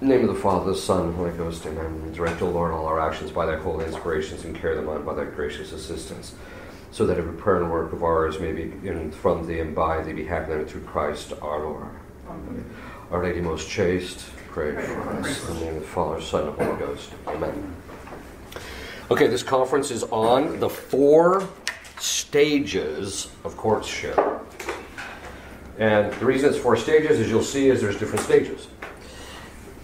In the name of the Father, the Son, and Holy Ghost, amen. Direct, O Lord, all our actions by thy holy inspirations and carry them on by thy gracious assistance, so that every prayer and work of ours may be in from thee and by thee be happening through Christ our Lord. Amen. Our Lady most chaste, pray, pray for us. In the name of the Father, Son, and Holy Ghost. Amen. Okay, this conference is on the four stages of courtship. And the reason it's four stages, as you'll see, is there's different stages.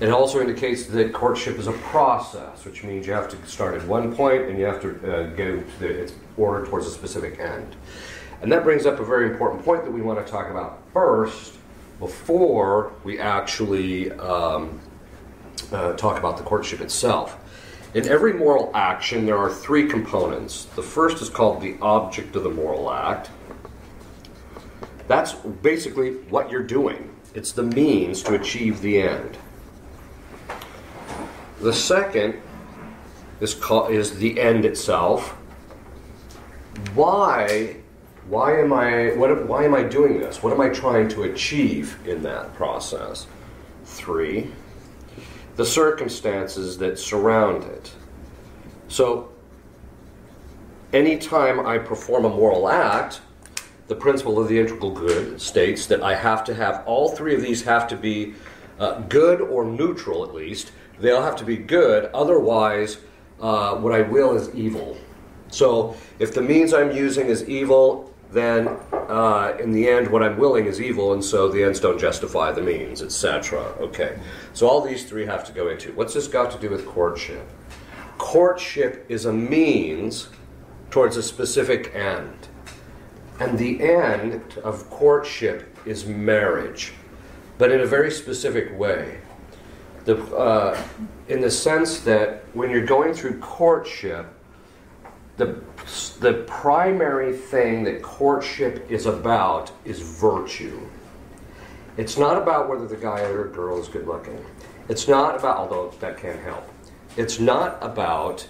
It also indicates that courtship is a process, which means you have to start at one point and you have to uh, go to the, it's ordered towards a specific end. And that brings up a very important point that we want to talk about first before we actually um, uh, talk about the courtship itself. In every moral action, there are three components. The first is called the object of the moral act. That's basically what you're doing, it's the means to achieve the end. The second is, called, is the end itself. Why, why am I what, why am I doing this? What am I trying to achieve in that process? Three, the circumstances that surround it. So, anytime I perform a moral act, the principle of the integral good states that I have to have all three of these have to be uh, good or neutral at least they all have to be good, otherwise, uh, what I will is evil. So, if the means I'm using is evil, then uh, in the end, what I'm willing is evil, and so the ends don't justify the means, etc. Okay, so all these three have to go into. What's this got to do with courtship? Courtship is a means towards a specific end, and the end of courtship is marriage, but in a very specific way the, uh, in the sense that when you're going through courtship, the, the primary thing that courtship is about is virtue. It's not about whether the guy or girl is good looking. It's not about, although that can help, it's not about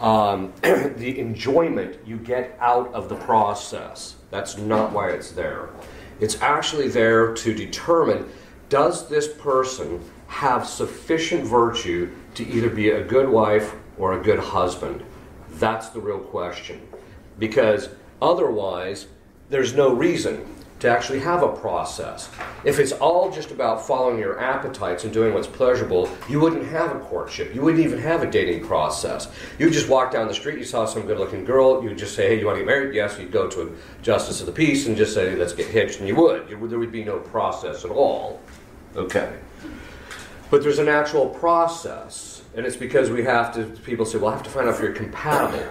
um, the enjoyment you get out of the process. That's not why it's there. It's actually there to determine does this person have sufficient virtue to either be a good wife or a good husband? That's the real question. Because otherwise, there's no reason to actually have a process. If it's all just about following your appetites and doing what's pleasurable, you wouldn't have a courtship. You wouldn't even have a dating process. You just walk down the street, you saw some good looking girl, you just say, hey, you want to get married? Yes, you'd go to a justice of the peace and just say, let's get hitched, and you would. There would be no process at all. Okay. But there's an actual process, and it's because we have to, people say, well, I have to find out if you're compatible.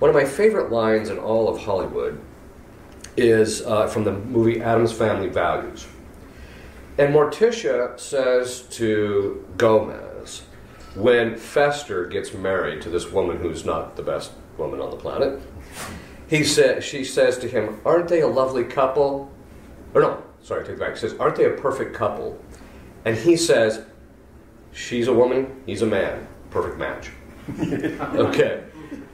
One of my favorite lines in all of Hollywood is uh, from the movie Addams Family Values. And Morticia says to Gomez, when Fester gets married to this woman who's not the best woman on the planet, he sa- she says to him, Aren't they a lovely couple? Or no, sorry, take it back. She says, Aren't they a perfect couple? And he says, She's a woman, he's a man. Perfect match. okay.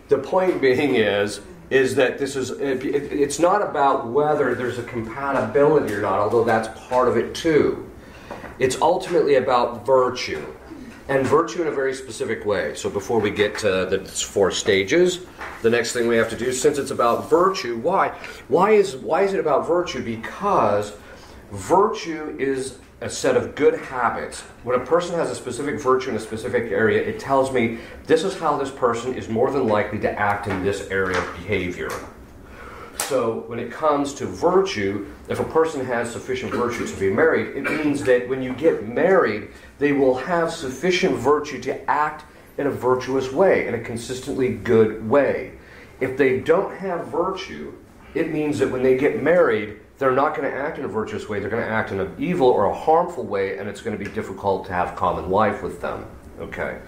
The point being is, is that this is, it, it, it's not about whether there's a compatibility or not, although that's part of it too. It's ultimately about virtue. And virtue in a very specific way. So before we get to the four stages, the next thing we have to do, since it's about virtue, why? Why is why is it about virtue? Because virtue is a set of good habits. When a person has a specific virtue in a specific area, it tells me this is how this person is more than likely to act in this area of behavior. So, when it comes to virtue, if a person has sufficient virtue to be married, it means that when you get married, they will have sufficient virtue to act in a virtuous way, in a consistently good way. If they don't have virtue, it means that when they get married, they're not going to act in a virtuous way. They're going to act in an evil or a harmful way, and it's going to be difficult to have common life with them. Okay?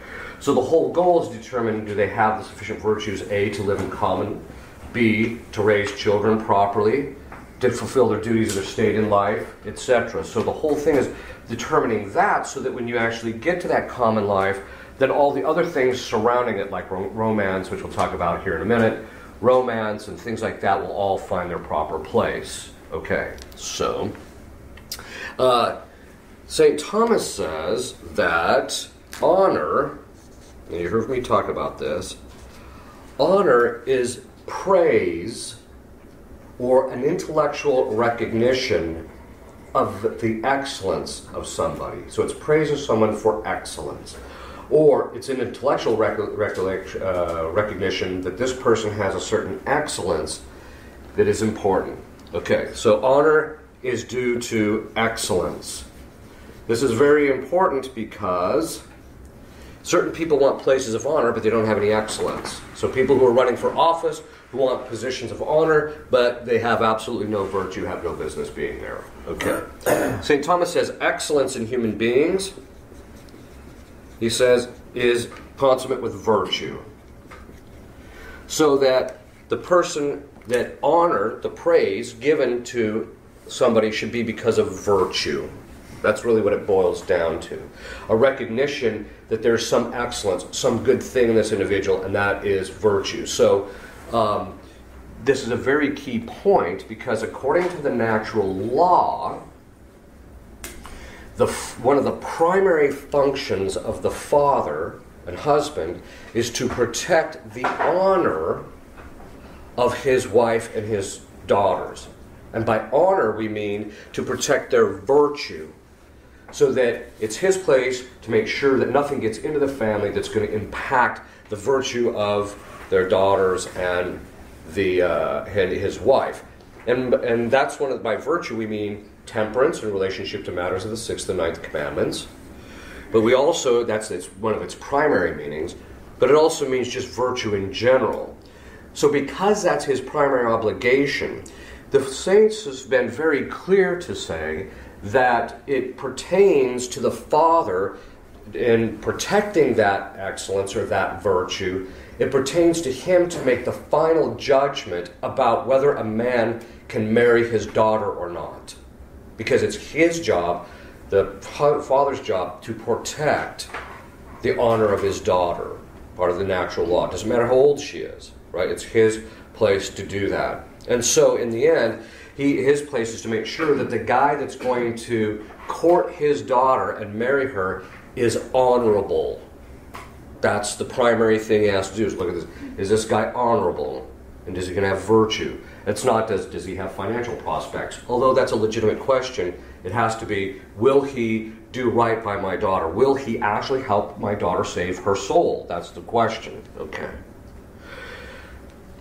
So the whole goal is to determine do they have the sufficient virtues, A, to live in common, B, to raise children properly, to fulfill their duties of their state in life, etc. So the whole thing is determining that so that when you actually get to that common life, then all the other things surrounding it, like romance, which we'll talk about here in a minute, romance and things like that will all find their proper place. Okay, so uh, St. Thomas says that honor, and you heard me talk about this, honor is praise or an intellectual recognition of the excellence of somebody. So it's praise of someone for excellence. Or it's an intellectual rec- uh, recognition that this person has a certain excellence that is important. Okay, so honor is due to excellence. This is very important because certain people want places of honor, but they don't have any excellence. So people who are running for office who want positions of honor, but they have absolutely no virtue, have no business being there. Okay. St. Thomas says excellence in human beings, he says, is consummate with virtue. So that the person that honor, the praise given to somebody should be because of virtue. That's really what it boils down to. A recognition that there's some excellence, some good thing in this individual, and that is virtue. So, um, this is a very key point because according to the natural law, the, one of the primary functions of the father and husband is to protect the honor of his wife and his daughters. And by honor, we mean to protect their virtue so that it's his place to make sure that nothing gets into the family that's going to impact the virtue of their daughters and the uh, and his wife. And, and that's one of by virtue we mean temperance in relationship to matters of the sixth and ninth commandments. But we also that's it's one of its primary meanings. But it also means just virtue in general. So because that's his primary obligation, the saints has been very clear to say that it pertains to the Father in protecting that excellence or that virtue. It pertains to him to make the final judgment about whether a man can marry his daughter or not. Because it's his job, the father's job, to protect the honor of his daughter, part of the natural law. It doesn't matter how old she is, right? It's his place to do that. And so, in the end, he, his place is to make sure that the guy that's going to court his daughter and marry her is honorable. That's the primary thing he has to do is look at this. Is this guy honorable? And does he going to have virtue? It's not does, does he have financial prospects? Although that's a legitimate question, it has to be will he do right by my daughter? Will he actually help my daughter save her soul? That's the question. Okay.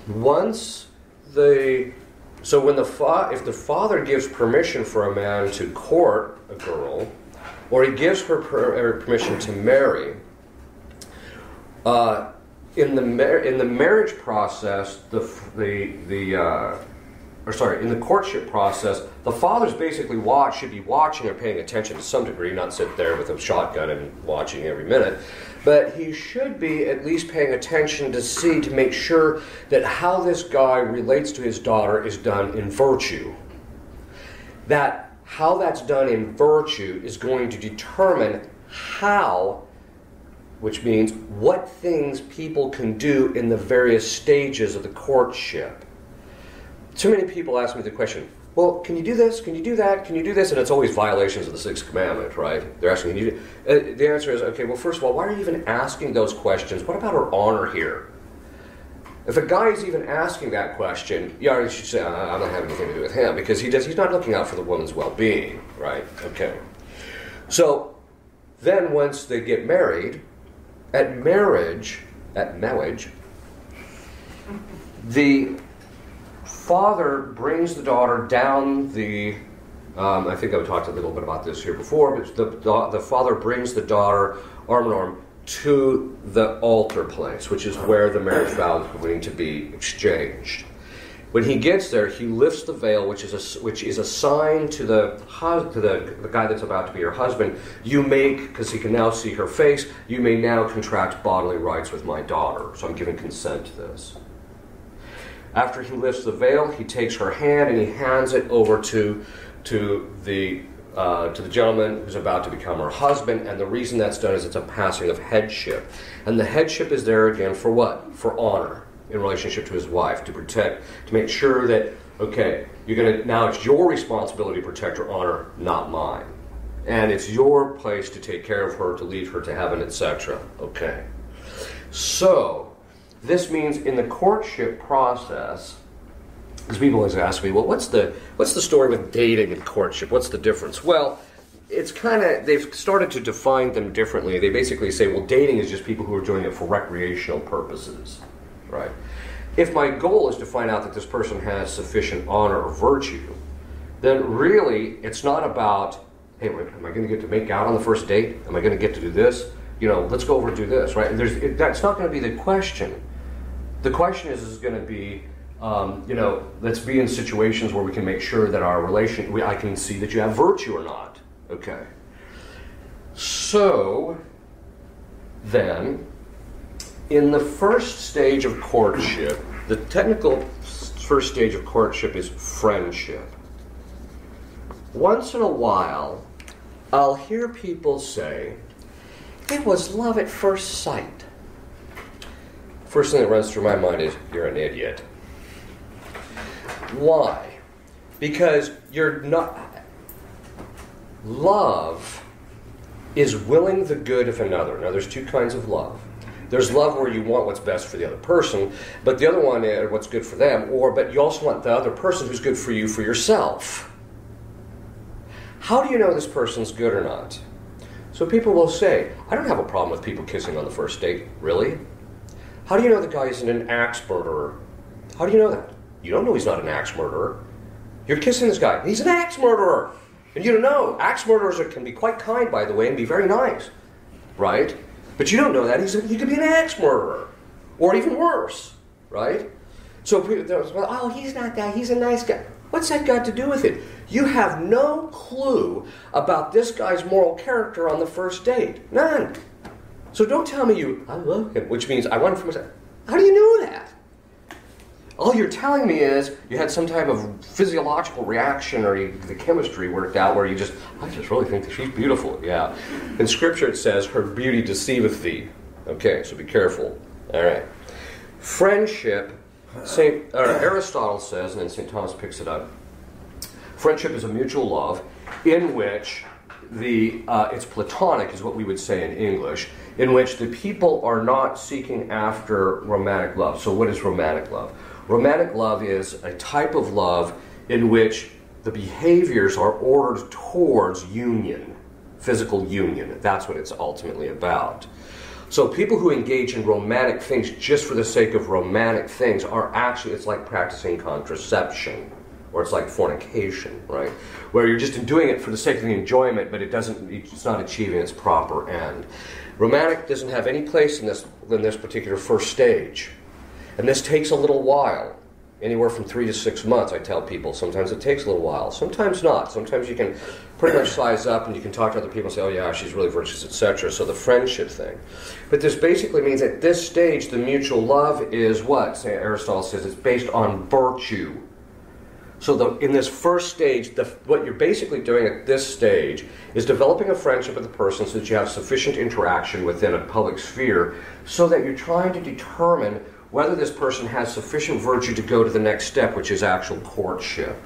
Once the so when the fa- if the father gives permission for a man to court a girl, or he gives her per- permission to marry, uh, in the mar- in the marriage process, the the the uh, or sorry, in the courtship process, the fathers basically watch should be watching or paying attention to some degree, not sit there with a shotgun and watching every minute but he should be at least paying attention to see to make sure that how this guy relates to his daughter is done in virtue. That how that's done in virtue is going to determine how, which means what things people can do in the various stages of the courtship. Too many people ask me the question, well, can you do this? Can you do that? Can you do this? And it's always violations of the sixth commandment, right? They're asking, can you do? Uh, the answer is, okay, well, first of all, why are you even asking those questions? What about her honor here? If a guy is even asking that question, you should say, I'm not having anything to do with him because he does, he's not looking out for the woman's well being, right? Okay. So then once they get married, at marriage, at marriage, the father brings the daughter down the. Um, I think I've talked a little bit about this here before, but the, the father brings the daughter arm in arm to the altar place, which is where the marriage vows are going to be exchanged. When he gets there, he lifts the veil, which is a, which is a sign to the to the, the guy that's about to be her husband. You make because he can now see her face. You may now contract bodily rights with my daughter. So I'm giving consent to this. After he lifts the veil, he takes her hand and he hands it over to, to, the, uh, to the gentleman who's about to become her husband. And the reason that's done is it's a passing of headship. And the headship is there again for what? For honor in relationship to his wife, to protect, to make sure that, okay, you're to, now it's your responsibility to protect her honor, not mine. and it's your place to take care of her, to lead her to heaven, etc. Okay. So, this means in the courtship process, because people always ask me, well, what's the what's the story with dating and courtship? What's the difference? Well, it's kind of they've started to define them differently. They basically say, well, dating is just people who are doing it for recreational purposes, right? If my goal is to find out that this person has sufficient honor or virtue, then really it's not about, hey, am I going to get to make out on the first date? Am I going to get to do this? You know, let's go over and do this, right? There's, it, that's not going to be the question. The question is, is going to be, um, you know, let's be in situations where we can make sure that our relation, we, I can see that you have virtue or not. Okay. So, then, in the first stage of courtship, the technical first stage of courtship is friendship. Once in a while, I'll hear people say, it was love at first sight. First thing that runs through my mind is, you're an idiot. Why? Because you're not. Love is willing the good of another. Now, there's two kinds of love. There's love where you want what's best for the other person, but the other one is what's good for them, or but you also want the other person who's good for you for yourself. How do you know this person's good or not? So people will say, I don't have a problem with people kissing on the first date. Really? How do you know the guy isn't an axe murderer? How do you know that? You don't know he's not an axe murderer. You're kissing this guy. He's an axe murderer. And you don't know. Axe murderers are, can be quite kind, by the way, and be very nice. Right? But you don't know that. He's a, he could be an axe murderer. Or even worse. Right? So, well, oh, he's not that. He's a nice guy. What's that got to do with it? You have no clue about this guy's moral character on the first date. None. So don't tell me you, I love him, which means I want him for myself. How do you know that? all you're telling me is you had some type of physiological reaction or you, the chemistry worked out where you just, I just really think that she's beautiful. Yeah. In Scripture it says, her beauty deceiveth thee. Okay, so be careful. All right. Friendship, Saint uh, Aristotle says, and then St. Thomas picks it up. Friendship is a mutual love in which the uh, it's platonic, is what we would say in English, in which the people are not seeking after romantic love. So, what is romantic love? Romantic love is a type of love in which the behaviors are ordered towards union, physical union. That's what it's ultimately about. So people who engage in romantic things just for the sake of romantic things are actually, it's like practicing contraception. Or it's like fornication, right? Where you're just doing it for the sake of the enjoyment, but it doesn't, it's not achieving its proper end. Romantic doesn't have any place in this, in this particular first stage. And this takes a little while, anywhere from three to six months, I tell people. Sometimes it takes a little while, sometimes not. Sometimes you can pretty much size up and you can talk to other people and say, oh, yeah, she's really virtuous, etc. So the friendship thing. But this basically means at this stage, the mutual love is what? Say Aristotle says it's based on virtue. So the, in this first stage, the, what you're basically doing at this stage is developing a friendship with the person so that you have sufficient interaction within a public sphere so that you're trying to determine whether this person has sufficient virtue to go to the next step, which is actual courtship.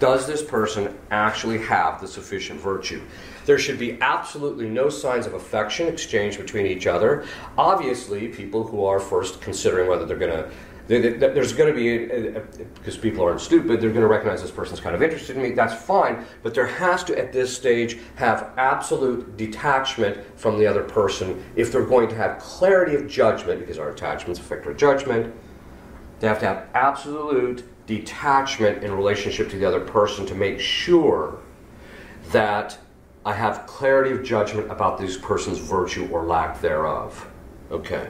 Does this person actually have the sufficient virtue? There should be absolutely no signs of affection exchanged between each other. Obviously, people who are first considering whether they're going to there's going to be, uh, uh, because people aren't stupid, they're going to recognize this person's kind of interested in me. That's fine, but there has to, at this stage, have absolute detachment from the other person if they're going to have clarity of judgment, because our attachments affect our judgment. They have to have absolute detachment in relationship to the other person to make sure that I have clarity of judgment about this person's virtue or lack thereof. Okay.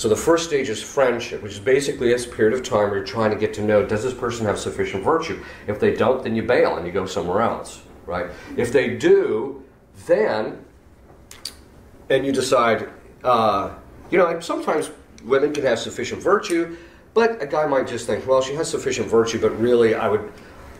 So the first stage is friendship, which is basically this period of time where you're trying to get to know does this person have sufficient virtue? If they don't, then you bail and you go somewhere else, right? If they do, then, and you decide, uh, you know, sometimes women can have sufficient virtue, but a guy might just think, well, she has sufficient virtue, but really I would.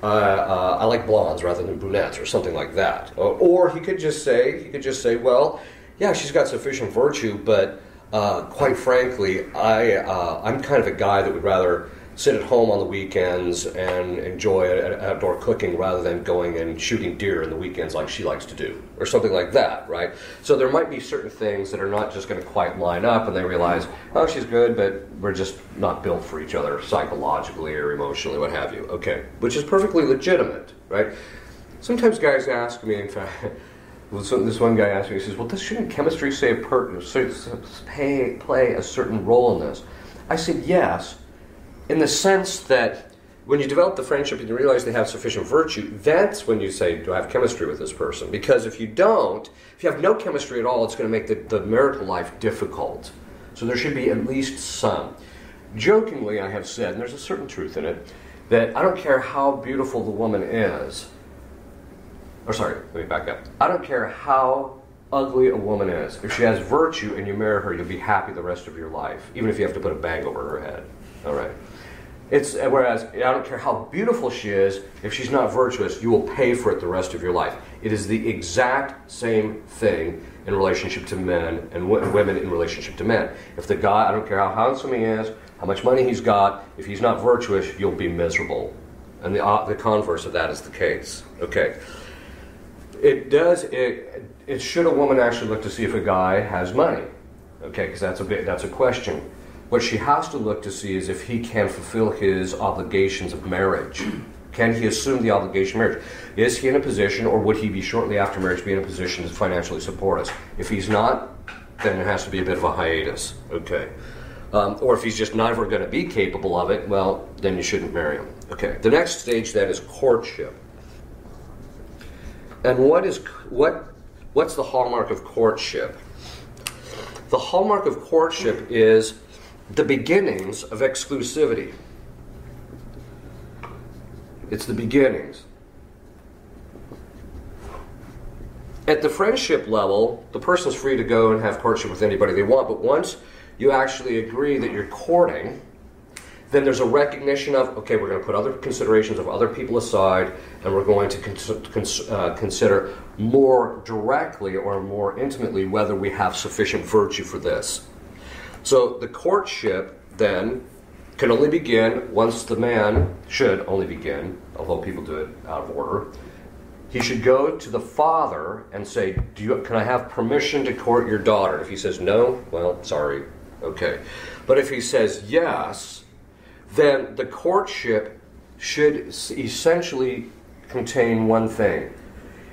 Uh, uh, I like blondes rather than brunettes, or something like that. Or, or he could just say, he could just say, well, yeah, she's got sufficient virtue, but uh, quite frankly, I uh, I'm kind of a guy that would rather sit at home on the weekends and enjoy outdoor cooking rather than going and shooting deer in the weekends like she likes to do, or something like that, right? So there might be certain things that are not just going to quite line up, and they realize, oh, she's good, but we're just not built for each other psychologically or emotionally, what have you. Okay, which is perfectly legitimate, right? Sometimes guys ask me, in fact, this one guy asked me, he says, well, shouldn't chemistry say per- play, play a certain role in this? I said, yes in the sense that when you develop the friendship and you realize they have sufficient virtue, that's when you say, Do I have chemistry with this person? Because if you don't, if you have no chemistry at all, it's going to make the, the marital life difficult. So there should be at least some. Jokingly, I have said, and there's a certain truth in it, that I don't care how beautiful the woman is, or sorry, let me back up. I don't care how ugly a woman is. If she has virtue and you marry her, you'll be happy the rest of your life, even if you have to put a bang over her head. All right. It's whereas I don't care how beautiful she is, if she's not virtuous, you will pay for it the rest of your life. It is the exact same thing in relationship to men and women in relationship to men. If the guy, I don't care how handsome he is, how much money he's got, if he's not virtuous, you'll be miserable. And the uh, the converse of that is the case. Okay. It does. It, it should a woman actually look to see if a guy has money? Okay, because that's a bit that's a question. What she has to look to see is if he can fulfill his obligations of marriage. Can he assume the obligation of marriage? Is he in a position, or would he be shortly after marriage be in a position to financially support us? If he's not, then there has to be a bit of a hiatus. Okay. Um, or if he's just never going to be capable of it, well, then you shouldn't marry him. Okay. The next stage then is courtship. And what is what? What's the hallmark of courtship? The hallmark of courtship is the beginnings of exclusivity. It's the beginnings. At the friendship level, the person's free to go and have courtship with anybody they want, but once you actually agree that you're courting, then there's a recognition of okay, we're going to put other considerations of other people aside, and we're going to cons- cons- uh, consider more directly or more intimately whether we have sufficient virtue for this. So the courtship then can only begin once the man should only begin, although people do it out of order. He should go to the father and say, "Do you can I have permission to court your daughter?" If he says no, well, sorry, okay. But if he says yes, then the courtship should essentially contain one thing.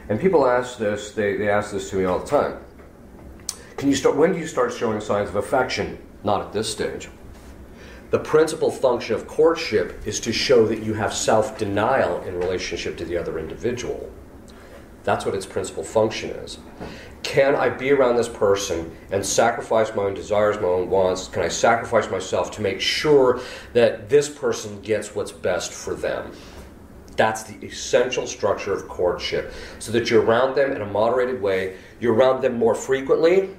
And people ask this, they, they ask this to me all the time. Can you start? When do you start showing signs of affection? Not at this stage. The principal function of courtship is to show that you have self denial in relationship to the other individual. That's what its principal function is. Can I be around this person and sacrifice my own desires, my own wants? Can I sacrifice myself to make sure that this person gets what's best for them? That's the essential structure of courtship. So that you're around them in a moderated way, you're around them more frequently,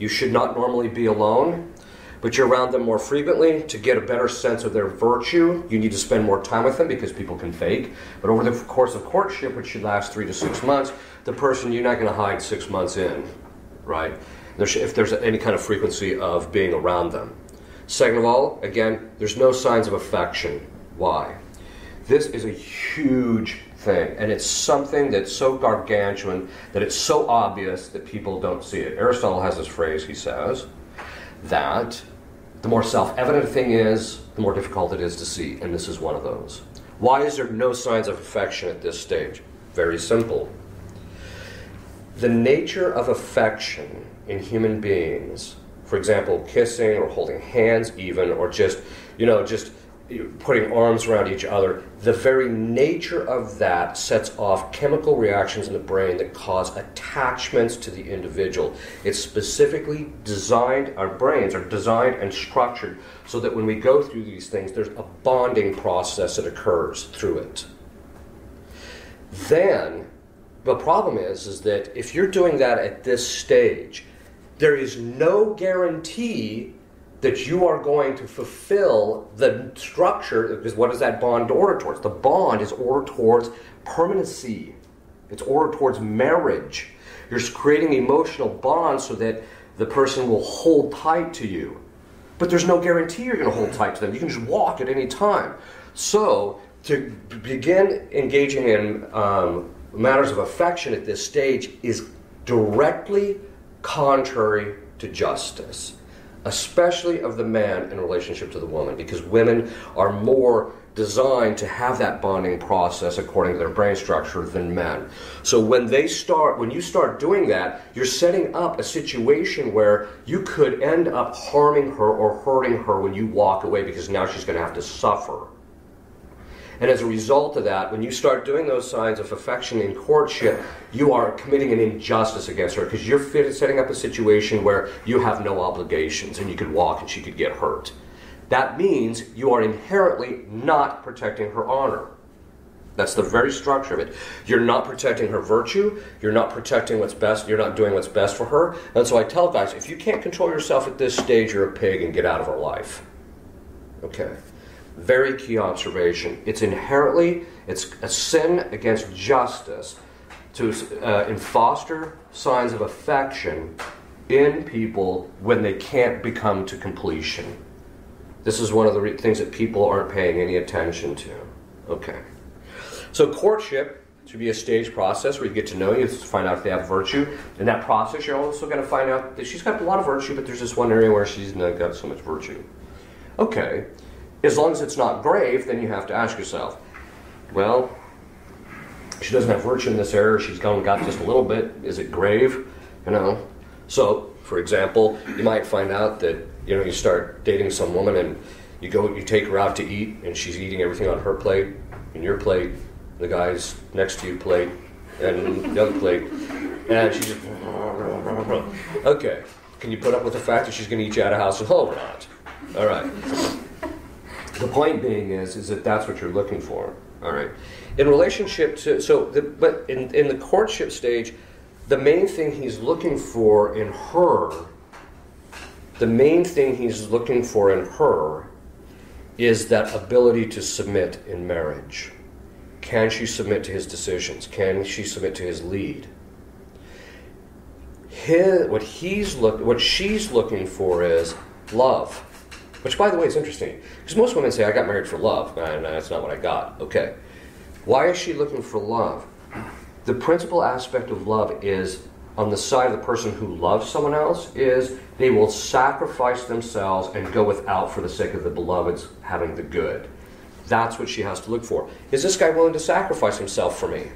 you should not normally be alone, but you're around them more frequently to get a better sense of their virtue. You need to spend more time with them because people can fake. But over the course of courtship, which should last three to six months, the person you're not going to hide six months in, right? If there's any kind of frequency of being around them. Second of all, again, there's no signs of affection. Why? This is a huge thing. And it's something that's so gargantuan that it's so obvious that people don't see it. Aristotle has this phrase, he says, that the more self evident a thing is, the more difficult it is to see. And this is one of those. Why is there no signs of affection at this stage? Very simple. The nature of affection in human beings, for example, kissing or holding hands, even, or just, you know, just putting arms around each other, the very nature of that sets off chemical reactions in the brain that cause attachments to the individual. It's specifically designed, our brains are designed and structured so that when we go through these things, there's a bonding process that occurs through it. Then, the problem is, is that if you're doing that at this stage, there is no guarantee that you are going to fulfill the structure because what is that bond ordered towards? The bond is ordered towards permanency. It's ordered towards marriage. You're creating emotional bonds so that the person will hold tight to you. But there's no guarantee you're going to hold tight to them. You can just walk at any time. So, to begin engaging in um, matters of affection at this stage is directly contrary to justice, especially of the man in relationship to the woman, because women are more designed to have that bonding process according to their brain structure than men. So when they start when you start doing that, you're setting up a situation where you could end up harming her or hurting her when you walk away because now she's going to have to suffer. And as a result of that, when you start doing those signs of affection in courtship, you are committing an injustice against her because you're setting up a situation where you have no obligations and you could walk and she could get hurt. That means you are inherently not protecting her honor. That's the very structure of it. You're not protecting her virtue. You're not protecting what's best. You're not doing what's best for her. And so I tell guys if you can't control yourself at this stage, you're a pig and get out of her life. Okay. Very key observation. It's inherently it's a sin against justice to uh, foster signs of affection in people when they can't become to completion. This is one of the re- things that people aren't paying any attention to. Okay. So courtship should be a staged process where you get to know you, find out if they have virtue. In that process, you're also going to find out that she's got a lot of virtue, but there's this one area where she's not got so much virtue. Okay. As long as it's not grave, then you have to ask yourself, well, she doesn't have virtue in this area, she's gone and got just a little bit. Is it grave? You know? So, for example, you might find out that, you know, you start dating some woman and you go you take her out to eat and she's eating everything on her plate and your plate, the guy's next to you plate, and the other plate, and she's just Okay. Can you put up with the fact that she's gonna eat you out of house and home or not? All right. The point being is, is that that's what you're looking for. All right. In relationship to, so, the, but in, in the courtship stage, the main thing he's looking for in her, the main thing he's looking for in her is that ability to submit in marriage. Can she submit to his decisions? Can she submit to his lead? His, what he's look, what she's looking for is love. Which, by the way, is interesting because most women say, I got married for love, and that's not what I got. Okay. Why is she looking for love? The principal aspect of love is on the side of the person who loves someone else is they will sacrifice themselves and go without for the sake of the beloved's having the good. That's what she has to look for. Is this guy willing to sacrifice himself for me?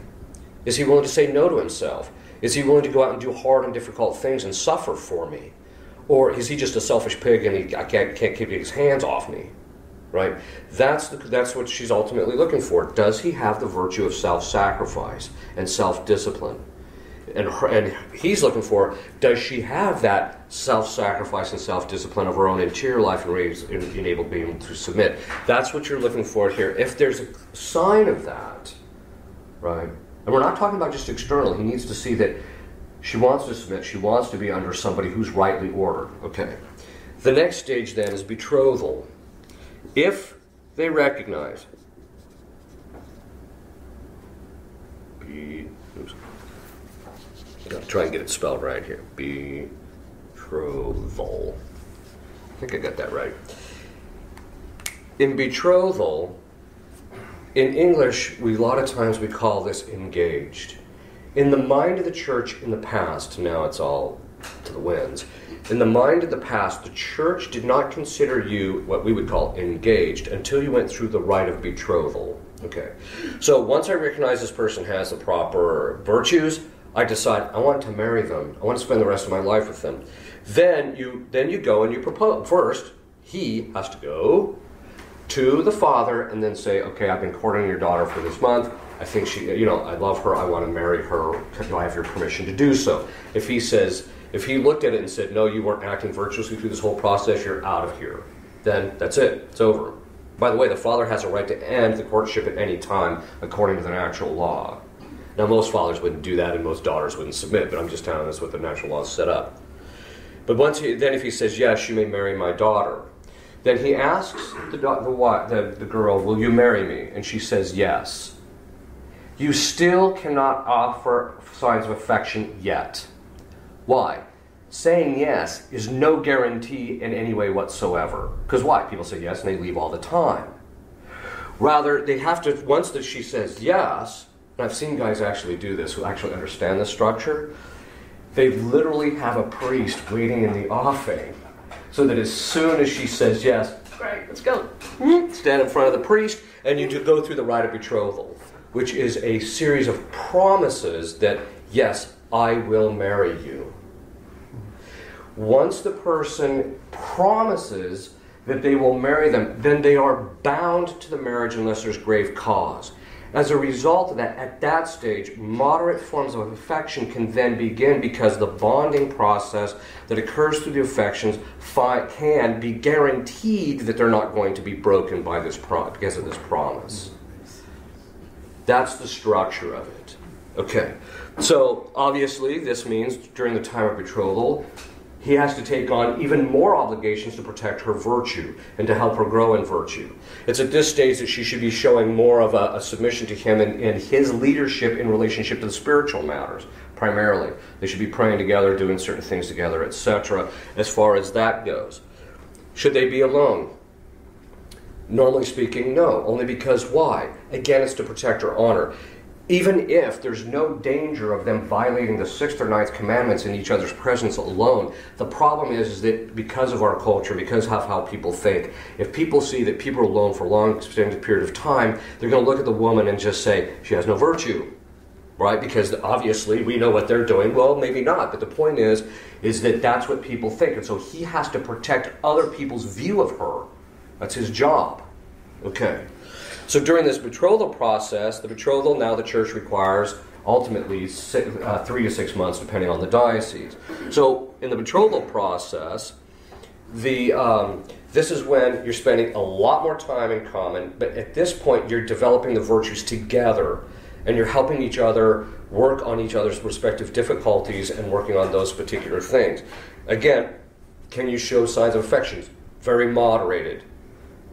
Is he willing to say no to himself? Is he willing to go out and do hard and difficult things and suffer for me? Or is he just a selfish pig and he I can't, can't keep his hands off me? Right? That's, the, that's what she's ultimately looking for. Does he have the virtue of self sacrifice and self discipline? And, her, and he's looking for does she have that self sacrifice and self discipline of her own interior life and in, enable being to submit? That's what you're looking for here. If there's a sign of that, right? And we're not talking about just external, he needs to see that she wants to submit. She wants to be under somebody who's rightly ordered. Okay. The next stage then is betrothal. If they recognize, be, oops, I'll try and get it spelled right here. Betrothal. I think I got that right. In betrothal, in English, we a lot of times we call this engaged in the mind of the church in the past, now it's all to the winds. In the mind of the past, the church did not consider you what we would call engaged until you went through the rite of betrothal. Okay. So once I recognize this person has the proper virtues, I decide I want to marry them. I want to spend the rest of my life with them. Then you then you go and you propose. First, he has to go to the father and then say, "Okay, I've been courting your daughter for this month. I think she, you know, I love her. I want to marry her. Do I have your permission to do so? If he says, if he looked at it and said, no, you weren't acting virtuously through this whole process, you're out of here, then that's it. It's over. By the way, the father has a right to end the courtship at any time according to the natural law. Now, most fathers wouldn't do that and most daughters wouldn't submit, but I'm just telling us what the natural law is set up. But once he, then if he says, yes, you may marry my daughter, then he asks the, the, the, the girl, will you marry me? And she says, yes you still cannot offer signs of affection yet. Why? saying yes is no guarantee in any way whatsoever. Because why? People say yes and they leave all the time. Rather, they have to, once that she says yes, and I've seen guys actually do this who actually understand the structure, they literally have a priest waiting in the offing so that as soon as she says yes, great, let's go, hmm, stand in front of the priest, and you do go through the rite of betrothal, which is a series of promises that, yes, I will marry you. Once the person promises that they will marry them, then they are bound to the marriage unless there's grave cause. As a result of that, at that stage, moderate forms of affection can then begin because the bonding process that occurs through the affections fi- can be guaranteed that they're not going to be broken by this pro- because of this promise. That's the structure of it. Okay. So obviously, this means during the time of betrothal, he has to take on even more obligations to protect her virtue and to help her grow in virtue. It's at this stage that she should be showing more of a, a submission to him and, and his leadership in relationship to the spiritual matters, primarily. They should be praying together, doing certain things together, etc., as far as that goes. Should they be alone? Normally speaking, no. Only because why? Again, it's to protect her honor even if there's no danger of them violating the sixth or ninth commandments in each other's presence alone, the problem is, is that because of our culture, because of how people think, if people see that people are alone for a long extended period of time, they're going to look at the woman and just say, she has no virtue. Right? Because obviously we know what they're doing. Well, maybe not. But the point is, is that that's what people think. And so he has to protect other people's view of her. That's his job. Okay. So during this betrothal process, the betrothal now the church requires ultimately six, uh, three to six months, depending on the diocese. So in the betrothal process, the um, this is when you're spending a lot more time in common, but at this point you're developing the virtues together, and you're helping each other work on each other's respective difficulties and working on those particular things. Again, can you show signs of affection? Very moderated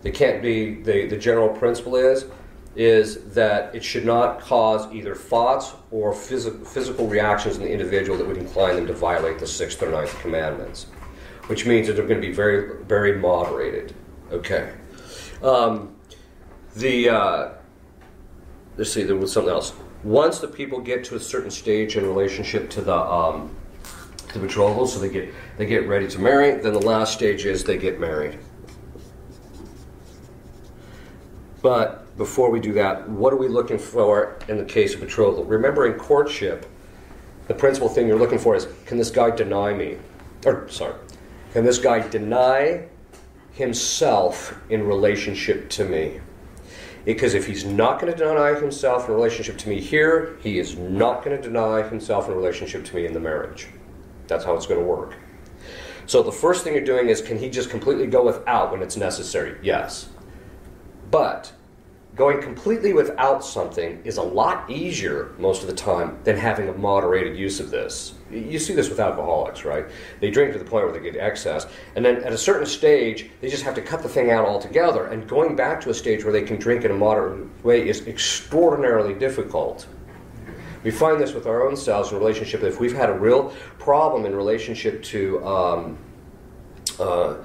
it can't be the, the general principle is is that it should not cause either thoughts or phys- physical reactions in the individual that would incline them to violate the sixth or ninth commandments, which means that they're going to be very very moderated. Okay. Um, the uh, let's see, there was something else. Once the people get to a certain stage in relationship to the um, the betrothal, so they get they get ready to marry. Then the last stage is they get married. But before we do that, what are we looking for in the case of betrothal? Remember, in courtship, the principal thing you're looking for is can this guy deny me? Or, sorry, can this guy deny himself in relationship to me? Because if he's not going to deny himself in relationship to me here, he is not going to deny himself in relationship to me in the marriage. That's how it's going to work. So the first thing you're doing is can he just completely go without when it's necessary? Yes. But going completely without something is a lot easier most of the time than having a moderated use of this. You see this with alcoholics, right? They drink to the point where they get excess, and then at a certain stage, they just have to cut the thing out altogether. And going back to a stage where they can drink in a moderate way is extraordinarily difficult. We find this with our own selves in relationship. If we've had a real problem in relationship to um, uh,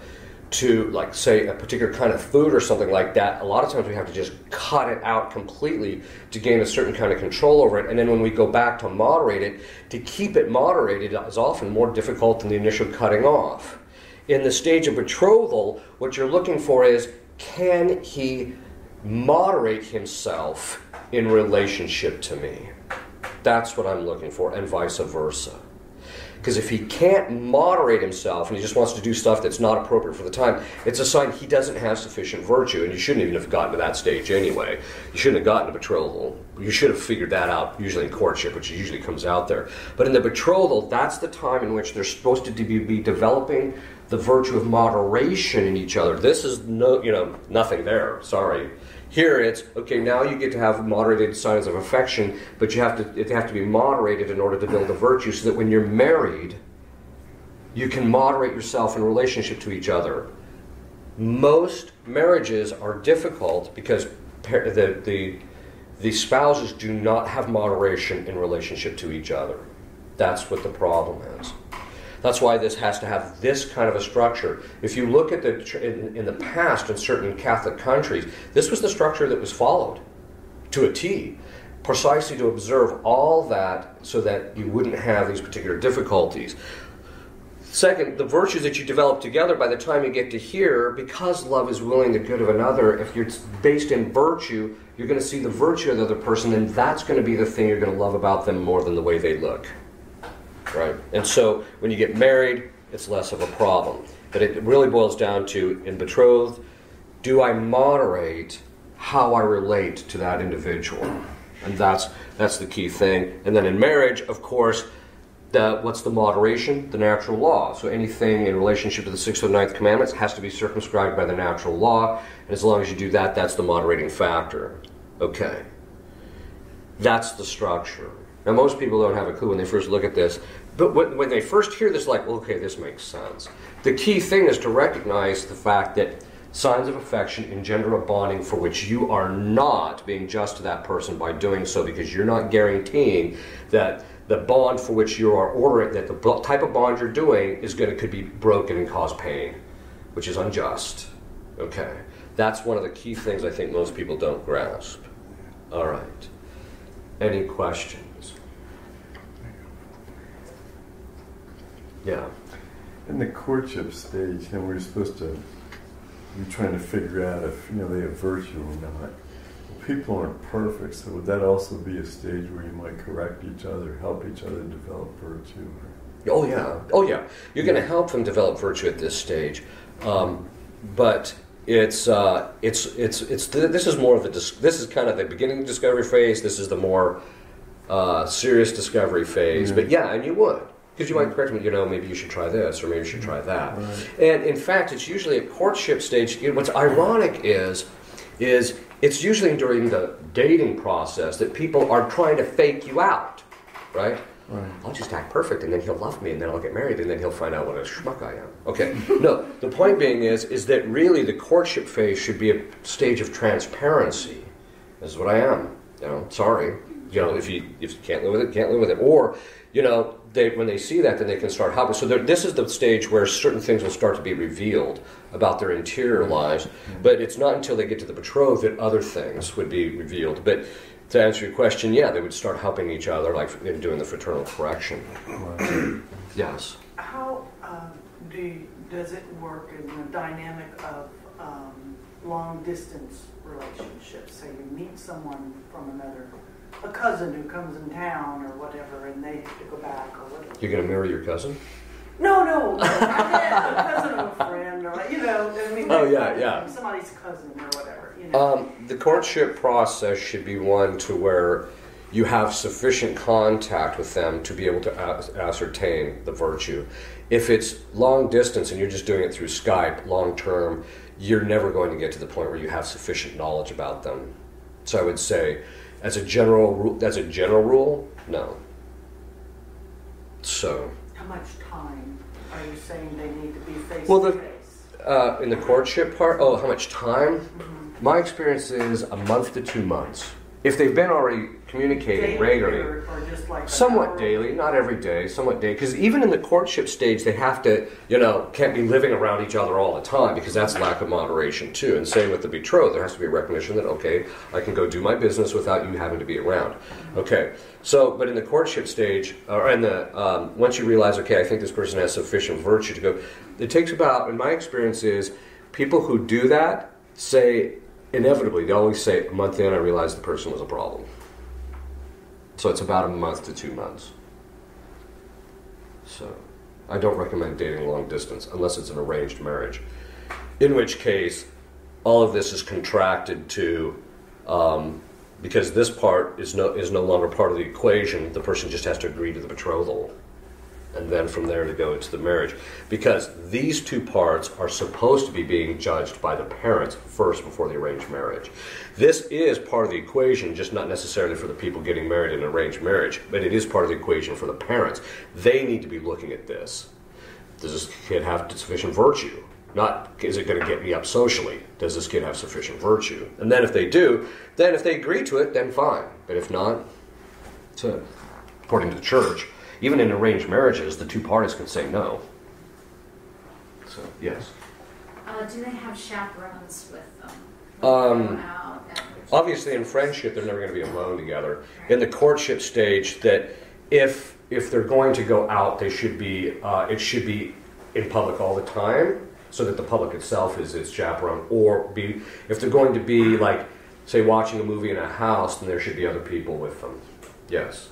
to like say a particular kind of food or something like that a lot of times we have to just cut it out completely to gain a certain kind of control over it. And then when we go back to moderate it to keep it moderated is often more difficult than the initial cutting off. In the stage of betrothal what you're looking for is can he moderate himself in relationship to me? That's what i'm looking for and vice versa because if he can't moderate himself and he just wants to do stuff that's not appropriate for the time, it's a sign he doesn't have sufficient virtue. And you shouldn't even have gotten to that stage anyway. You shouldn't have gotten to betrothal. You should have figured that out, usually in courtship, which usually comes out there. But in the betrothal, that's the time in which they're supposed to be, be developing the virtue of moderation in each other. This is no, you know, nothing there. Sorry. Here it's okay. Now you get to have moderated signs of affection, but you have to it have to be moderated in order to build a virtue, so that when you're married, you can moderate yourself in relationship to each other. Most marriages are difficult because the the the spouses do not have moderation in relationship to each other. That's what the problem is. That's why this has to have this kind of a structure. If you look at the in, in the past in certain Catholic countries, this was the structure that was followed to a T, precisely to observe all that so that you wouldn't have these particular difficulties. Second, the virtues that you develop together by the time you get to here, because love is willing the good of another, if you're based in virtue, you're going to see the virtue of the other person, and that's going to be the thing you're going to love about them more than the way they look. Right? And so when you get married, it's less of a problem. But it really boils down to in betrothed, do I moderate how I relate to that individual? And that's that's the key thing. And then in marriage, of course, the, what's the moderation? The natural law. So anything in relationship to the sixth or ninth commandments has to be circumscribed by the natural law. And as long as you do that, that's the moderating factor. Okay. That's the structure. Now, most people don't have a clue when they first look at this. But when they first hear this, like, okay, this makes sense. The key thing is to recognize the fact that signs of affection engender a bonding for which you are not being just to that person by doing so because you're not guaranteeing that the bond for which you are ordering, that the type of bond you're doing is going to could be broken and cause pain, which is unjust. Okay, that's one of the key things I think most people don't grasp. All right. Any questions? Yeah. In the courtship stage, and we're supposed to be trying to figure out if you know they have virtue or not people aren't perfect, so would that also be a stage where you might correct each other, help each other develop virtue? Oh yeah, oh yeah. You're going to help them develop virtue at this stage, um, but it's uh, it's it's it's this is more of a this is kind of the beginning discovery phase. This is the more uh, serious discovery phase. Mm-hmm. But yeah, and you would. Because you might correct me, you know, maybe you should try this or maybe you should try that. Right. And in fact, it's usually a courtship stage. What's ironic is, is it's usually during the dating process that people are trying to fake you out, right? Right. I'll just act perfect, and then he'll love me, and then I'll get married, and then he'll find out what a schmuck I am. Okay. no, the point being is, is that really the courtship phase should be a stage of transparency. This is what I am. You know, sorry. You know, if you if you can't live with it, can't live with it. Or, you know, they, when they see that, then they can start helping. So this is the stage where certain things will start to be revealed about their interior lives. But it's not until they get to the betrothed that other things would be revealed. But to answer your question, yeah, they would start helping each other, like in doing the fraternal correction. yes. How um, do you, does it work in the dynamic of um, long distance relationships? Say you meet someone from another a cousin who comes in town or whatever, and they have to go back or whatever. You're going to marry your cousin? No, no, a cousin of a friend, or you know, I mean, oh yeah, yeah, somebody's cousin or whatever. You know? um, the courtship process should be one to where you have sufficient contact with them to be able to ascertain the virtue. If it's long distance and you're just doing it through Skype, long term, you're never going to get to the point where you have sufficient knowledge about them. So I would say as a general rule, as a general rule, no. So. How much time are you saying they need to be face well, to face? Uh, in the courtship part, oh, how much time? Mm-hmm. My experience is a month to two months. If they've been already communicating daily regularly, like somewhat daily, not every day, somewhat daily. Because even in the courtship stage, they have to, you know, can't be living around each other all the time because that's lack of moderation too. And same with the betrothed, there has to be a recognition that okay, I can go do my business without you having to be around. Okay, so but in the courtship stage, or in the um, once you realize, okay, I think this person has sufficient virtue to go, it takes about, in my experience, is people who do that say inevitably they always say a month in I realized the person was a problem. So it's about a month to two months. So I don't recommend dating long distance unless it's an arranged marriage. In which case, all of this is contracted to um, because this part is no is no longer part of the equation. The person just has to agree to the betrothal and then from there to go into the marriage. Because these two parts are supposed to be being judged by the parents first before the arranged marriage. This is part of the equation, just not necessarily for the people getting married in an arranged marriage, but it is part of the equation for the parents. They need to be looking at this. Does this kid have sufficient virtue? Not is it going to get me up socially? Does this kid have sufficient virtue? And then if they do, then if they agree to it, then fine. But if not, so according to the church, even in arranged marriages, the two parties can say no. So yes. Uh, do they have chaperones with them? Um, When they go out and- Obviously, in friendship, they're never going to be alone together. In the courtship stage, that if if they're going to go out, they should be uh, it should be in public all the time, so that the public itself is its chaperone. Or be if they're going to be like say watching a movie in a house, then there should be other people with them. Yes.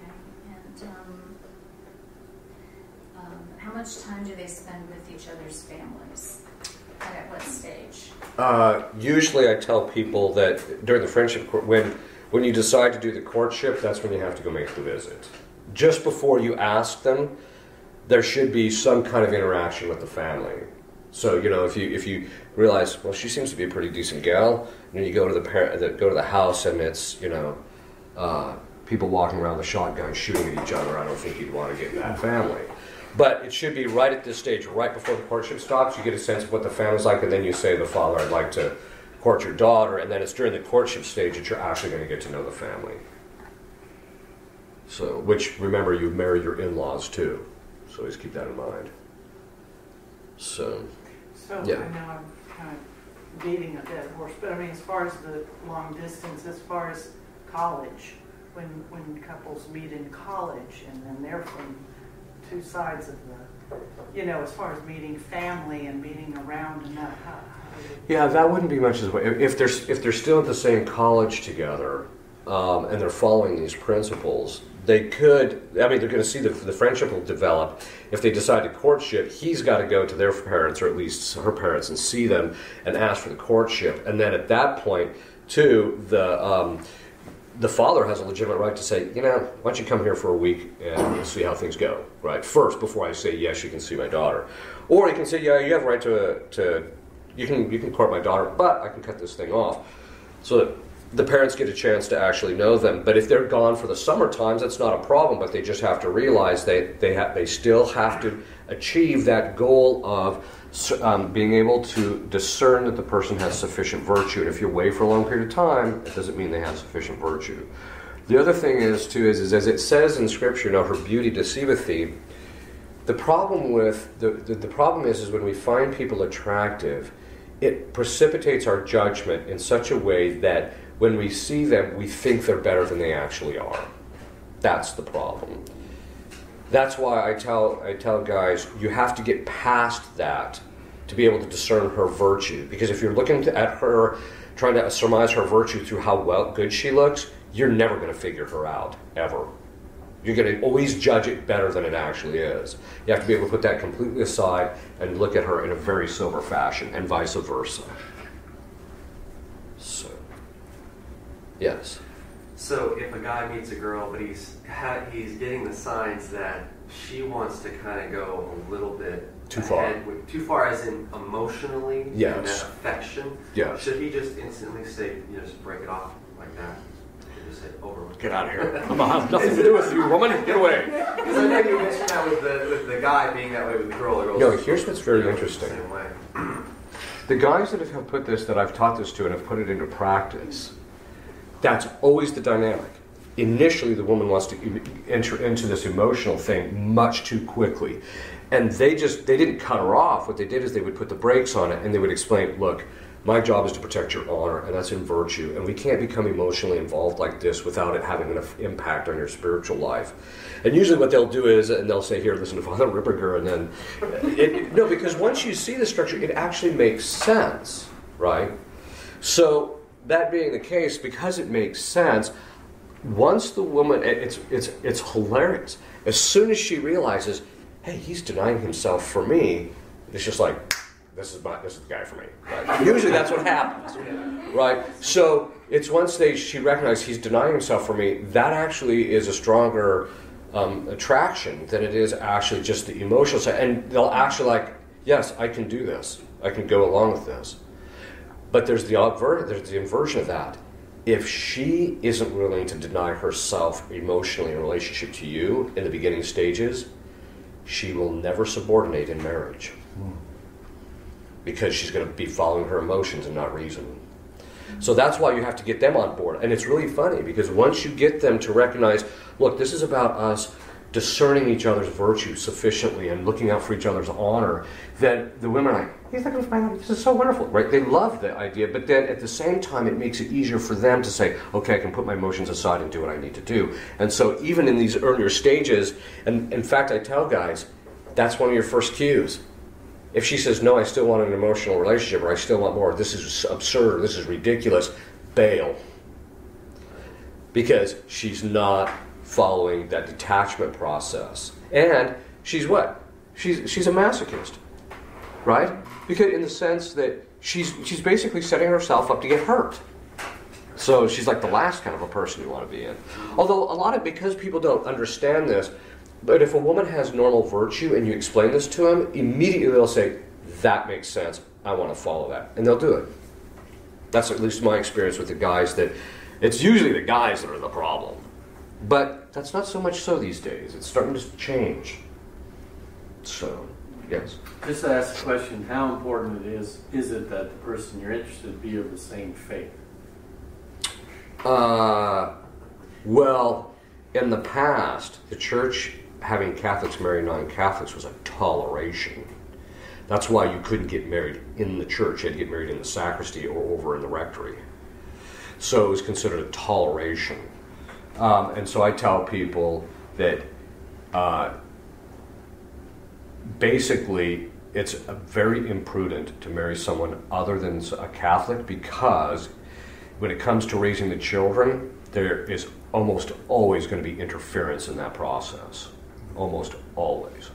Okay, and, um, um, how much time do they spend with each other's families? And at what stage? Uh, usually, I tell people that during the friendship when when you decide to do the courtship, that's when you have to go make the visit. Just before you ask them, there should be some kind of interaction with the family. So you know, if you if you realize, well, she seems to be a pretty decent gal, and then you go to the, par- the go to the house and it's you know. Uh, people walking around with shotguns shooting at each other. I don't think you'd want to get in that family. But it should be right at this stage, right before the courtship stops. You get a sense of what the family's like, and then you say to the father, "I'd like to court your daughter," and then it's during the courtship stage that you're actually going to get to know the family. So, which remember, you marry your in-laws too, so always keep that in mind. So, So Yeah. I know I'm kind of beating a dead horse, but I mean, as far as the long distance, as far as college, when, when couples meet in college and then they're from two sides of the, you know, as far as meeting family and meeting around Yeah, that wouldn't be much as well. If if they're if they're still at the same college together, um, and they're following these principles, they could. I mean, they're going to see the the friendship will develop. If they decide to courtship, he's got to go to their parents or at least her parents and see them and ask for the courtship. And then at that point, too, the um, the father has a legitimate right to say, you know, why don't you come here for a week and see how things go, right? First, before I say yes, you can see my daughter, or he can say, yeah, you have a right to to you can you can court my daughter, but I can cut this thing off, so that the parents get a chance to actually know them. But if they're gone for the summer times, that's not a problem. But they just have to realize they they have they still have to achieve that goal of um, being able to discern that the person has sufficient virtue. And if you're away for a long period of time, it doesn't mean they have sufficient virtue. The other thing is too is, is as it says in Scripture, know, her beauty deceiveth thee. The problem with the, the, the problem is is when we find people attractive, it precipitates our judgment in such a way that when we see them, we think they're better than they actually are. That's the problem. That's why I tell I tell guys you have to get past that to be able to discern her virtue. Because if you're looking to, at her, trying to surmise her virtue through how well good she looks, you're never going to figure her out ever. You're going to always judge it better than it actually is. You have to be able to put that completely aside and look at her in a very sober fashion, and vice versa. So, yes. So if a guy meets a girl, but he's ha- he's getting the signs that she wants to kind of go a little bit Too far. with, too far as in emotionally and Yes. that affection. Yes. Should he just instantly say, you know, just break it off like that? And just say over. Get out of here. I'm gonna have nothing to do with you, woman. Get away. Because I know you mentioned that with the with the guy being that way with the girl. The No, here's what's very interesting. The. The guys that have put this, that I've taught this to, and have put it into practice, that's always the dynamic. Initially, the woman wants to enter into this emotional thing much too quickly, and they just they didn't cut her off. What they did is they would put the brakes on it, and they would explain, "Look, my job is to protect your honor, and that's in virtue, and we can't become emotionally involved like this without it having enough impact on your spiritual life." And usually, what they'll do is, and they'll say, "Here, listen to Father Ripperger," and then it, no, because once you see the structure, it actually makes sense, right? So that being the case, because it makes sense, once the woman, it's it's it's hilarious. As soon as she realizes, hey, he's denying himself for me, it's just like, this is my this is the guy for me. Right? Usually that's what happens, right? So it's once they she recognizes he's denying himself for me, that actually is a stronger um, attraction than it is actually just the emotional side. And they'll actually like, yes, I can do this. I can go along with this. But there's the there's the inversion of that. If she isn't willing to deny herself emotionally in relationship to you in the beginning stages, she will never subordinate in marriage because she's going to be following her emotions and not reason. So that's why you have to get them on board. And it's really funny because once you get them to recognize, look, this is about us discerning each other's virtue sufficiently and looking out for each other's honor, that the women are like. This is so wonderful, right? They love the idea, but then at the same time, it makes it easier for them to say, okay, I can put my emotions aside and do what I need to do. And so even in these earlier stages, and in fact, I tell guys, that's one of your first cues. If she says, no, I still want an emotional relationship, or I still want more, this is absurd, this is ridiculous, bail. Because she's not following that detachment process. And she's what? She's, she's a masochist, right? Because in the sense that she's, she's basically setting herself up to get hurt. So she's like the last kind of a person you want to be in. Although a lot of, because people don't understand this, but if a woman has normal virtue and you explain this to them, immediately they'll say, that makes sense. I want to follow that. And they'll do it. That's at least my experience with the guys that it's usually the guys that are the problem. But that's not so much so these days. It's starting to change. So, yes. Just to ask a question, how important it is is it that the person you're interested in be of the same faith? Uh, well, in the past, the church having Catholics marry non-Catholics was a toleration. That's why you couldn't get married in the church. You had to get married in the sacristy or over in the rectory. So it was considered a toleration. Um, and so I tell people that uh, basically it's very imprudent to marry someone other than a Catholic because when it comes to raising the children, there is almost always going to be interference in that process. Almost always.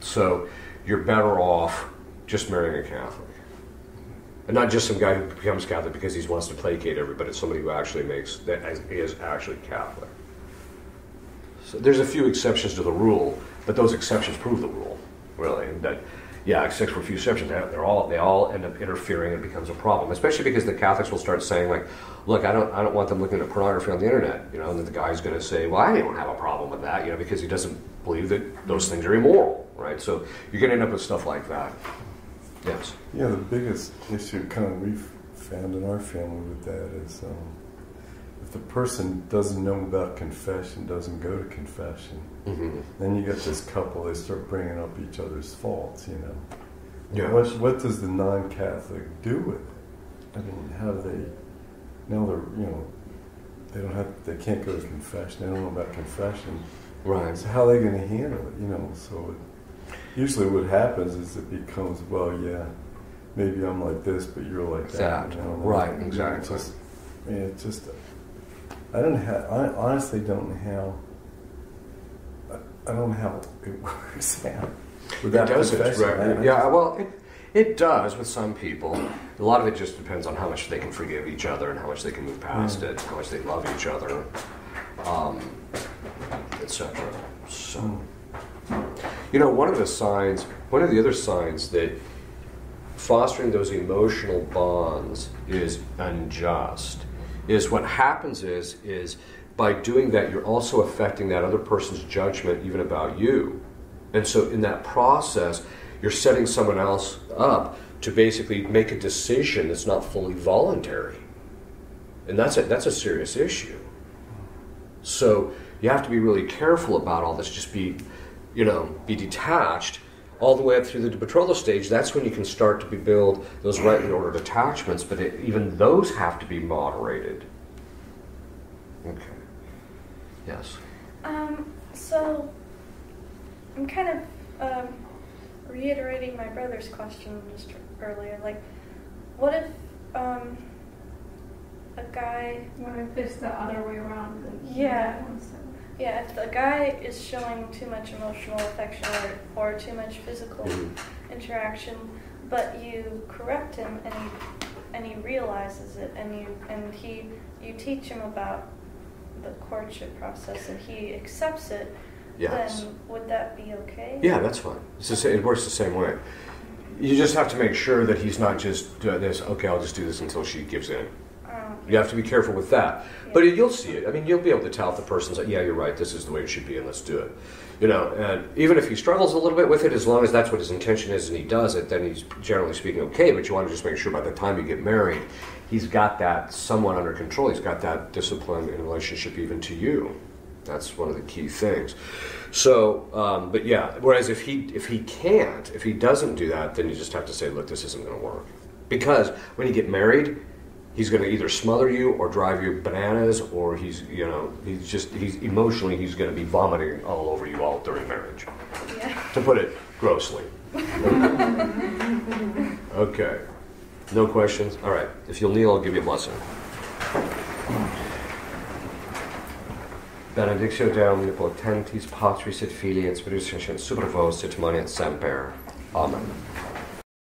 So you're better off just marrying a Catholic. And not just some guy who becomes Catholic because he wants to placate everybody, it's somebody who actually makes, that is actually Catholic. So there's a few exceptions to the rule, but those exceptions prove the rule, really. And that, yeah, except for a few exceptions, they're all they all end up interfering and it becomes a problem. Especially because the Catholics will start saying like, "Look, I don't I don't want them looking at pornography on the internet," you know, and then the guy's going to say, "Well, I don't have a problem with that," you know, because he doesn't believe that those things are immoral, right? So you're going to end up with stuff like that. Yes. Yeah, the biggest issue kind of we've found in our family with that is um, if the person doesn't know about confession, doesn't go to confession, Mm-hmm. then you get this couple, they start bringing up each other's faults, you know. Yeah. What, what does the non-Catholic do with it? I mean, how do they, now they're, you know, they don't have, they can't go to confession, they don't know about confession. Right. So how are they going to handle it, you know? So it, usually what happens is it becomes, well, yeah, maybe I'm like this, but you're like that. That, you know? right, And exactly. It's just, I mean, it's just, I don't have, I honestly don't know how, I, I don't know how it works out. Without it doesn't, right? Yeah, well, it, it does with some people. A lot of it just depends on how much they can forgive each other and how much they can move past Mm. it, how much they love each other, um, etc. So, you know, one of the signs, one of the other signs that fostering those emotional bonds is unjust is what happens is is by doing that you're also affecting that other person's judgment even about you. And so in that process you're setting someone else up to basically make a decision that's not fully voluntary. And that's a, that's a serious issue. So you have to be really careful about all this. Just be you know be detached all the way up through the betrothal stage, that's when you can start to be build those rightly ordered attachments, but it, even those have to be moderated. Okay. Yes. Um, so I'm kind of um, reiterating my brother's question just earlier. Like, what if um, a guy, What if it's the other way around? Yeah. That one's the- yeah, if the guy is showing too much emotional affection or, or too much physical Mhm. interaction, but you correct him and he and he realizes it and you and he you teach him about the courtship process and he accepts it, Yes. then would that be okay? Yeah, that's fine. Same, it works the same way. You just have to make sure that he's not just doing this, okay, I'll just do this until she gives in. You have to be careful with that. But you'll see it. I mean, you'll be able to tell if the person's like, yeah, you're right, this is the way it should be, and let's do it. You know, and even if he struggles a little bit with it, as long as that's what his intention is and he does it, then he's generally speaking okay. But you want to just make sure by the time you get married, he's got that somewhat under control. He's got that discipline in relationship even to you. That's one of the key things. So, um, but yeah. Whereas if he if he can't, if he doesn't do that, then you just have to say, look, this isn't going to work. Because when you get married, he's going to either smother you or drive you bananas, or he's you know he's just he's emotionally he's going to be vomiting all over you all during marriage. Yeah. To put it grossly. okay. No questions? All right. If you'll kneel, I'll give you a blessing. Benedictio Dei omnipotentis Patris et Filii et Spiritus Sancti super vos et semper. Amen.